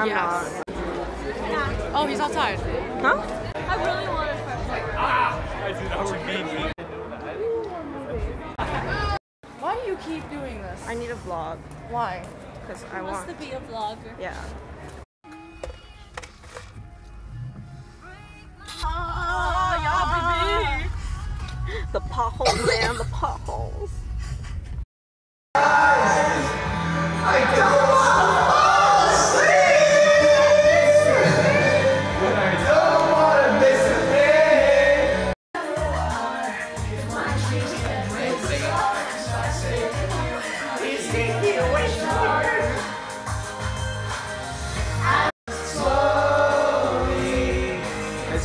Oh he's outside. Huh? I really want to Why do you keep doing this? I need a vlog Why? because I wants want. to be a vlogger. Yeah. Ah, the potholes, man, the potholes. It's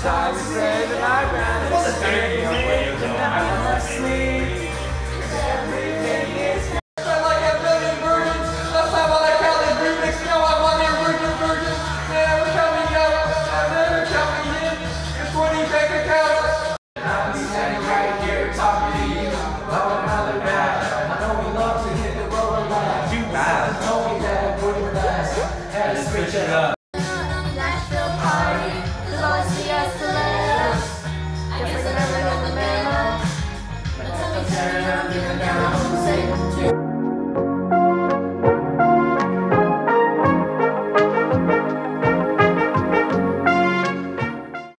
hard to say that I'd rather stay away than I wanna sleep.